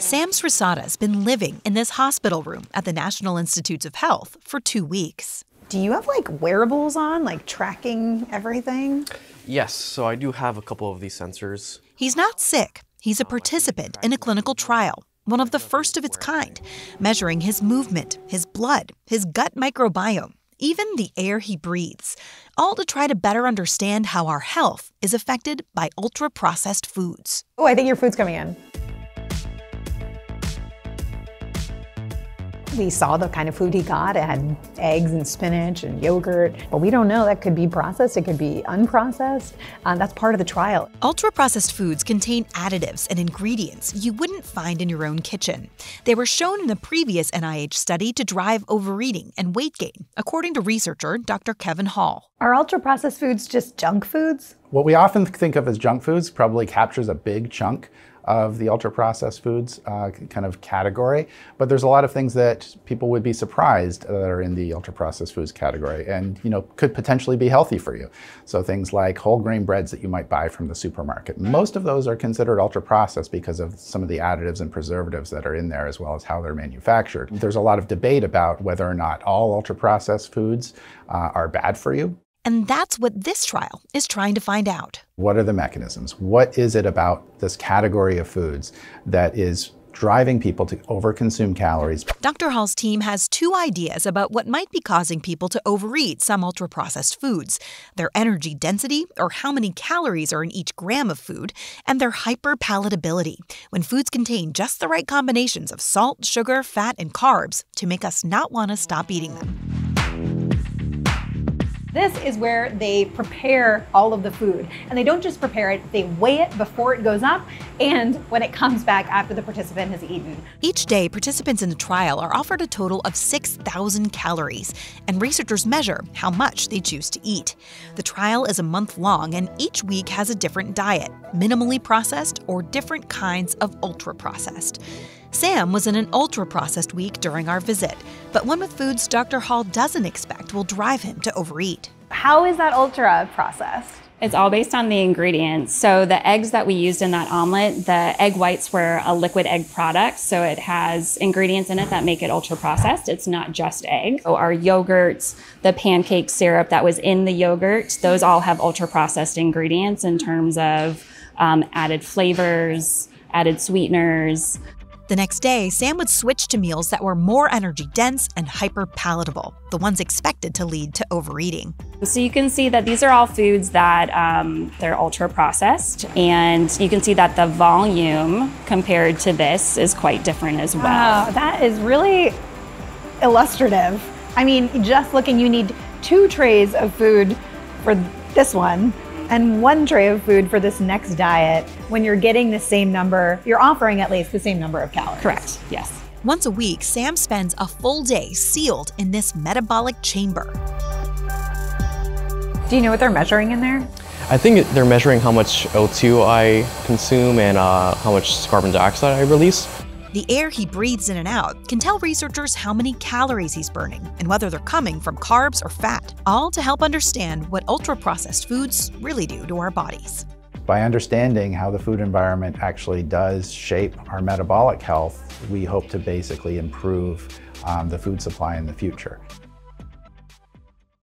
Sam Srisada's been living in this hospital room at the National Institutes of Health for two weeks. Do you have like wearables on, like tracking everything? Yes, so I do have a couple of these sensors. He's not sick. He's a participant in a clinical trial, one of the first of its kind, measuring his movement, his blood, his gut microbiome, even the air he breathes, all to try to better understand how our health is affected by ultra processed foods. Oh, I think your food's coming in. We saw the kind of food he got. It had eggs and spinach and yogurt, but we don't know. That could be processed, it could be unprocessed. Uh, that's part of the trial. Ultra processed foods contain additives and ingredients you wouldn't find in your own kitchen. They were shown in the previous NIH study to drive overeating and weight gain, according to researcher Dr. Kevin Hall. Are ultra processed foods just junk foods? What we often think of as junk foods probably captures a big chunk of the ultra processed foods uh, kind of category. But there's a lot of things that people would be surprised that are in the ultra processed foods category and you know could potentially be healthy for you. So things like whole grain breads that you might buy from the supermarket. Most of those are considered ultra processed because of some of the additives and preservatives that are in there as well as how they're manufactured. There's a lot of debate about whether or not all ultra processed foods uh, are bad for you. And that's what this trial is trying to find out. What are the mechanisms? What is it about this category of foods that is driving people to overconsume calories? Dr. Hall's team has two ideas about what might be causing people to overeat some ultra processed foods their energy density, or how many calories are in each gram of food, and their hyperpalatability, when foods contain just the right combinations of salt, sugar, fat, and carbs to make us not want to stop eating them. This is where they prepare all of the food. And they don't just prepare it, they weigh it before it goes up and when it comes back after the participant has eaten. Each day, participants in the trial are offered a total of 6,000 calories, and researchers measure how much they choose to eat. The trial is a month long, and each week has a different diet minimally processed or different kinds of ultra processed. Sam was in an ultra processed week during our visit, but one with foods Dr. Hall doesn't expect will drive him to overeat. How is that ultra processed? It's all based on the ingredients. So the eggs that we used in that omelet, the egg whites were a liquid egg product. So it has ingredients in it that make it ultra processed. It's not just egg. So our yogurts, the pancake syrup that was in the yogurt, those all have ultra processed ingredients in terms of um, added flavors, added sweeteners. The next day, Sam would switch to meals that were more energy dense and hyper palatable, the ones expected to lead to overeating. So you can see that these are all foods that um, they're ultra processed, and you can see that the volume compared to this is quite different as well. Wow, that is really illustrative. I mean, just looking, you need two trays of food for this one and one tray of food for this next diet when you're getting the same number, you're offering at least the same number of calories. Correct, yes. Once a week, Sam spends a full day sealed in this metabolic chamber. Do you know what they're measuring in there? I think they're measuring how much O2 I consume and uh, how much carbon dioxide I release. The air he breathes in and out can tell researchers how many calories he's burning and whether they're coming from carbs or fat, all to help understand what ultra processed foods really do to our bodies. By understanding how the food environment actually does shape our metabolic health, we hope to basically improve um, the food supply in the future.